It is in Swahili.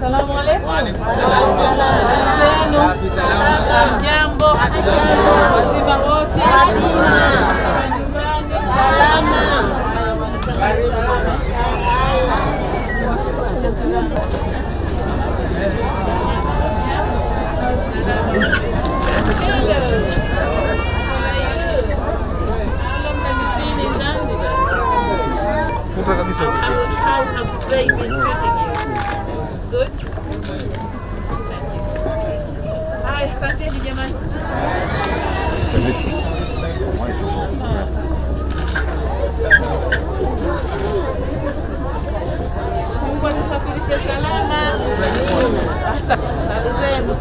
Salamu alaikum. Wa alaikum salam. they've been treating you? Good? Thank you. Haya, asanteni jamani. Mungu atusafirishe salama. Asante zenu.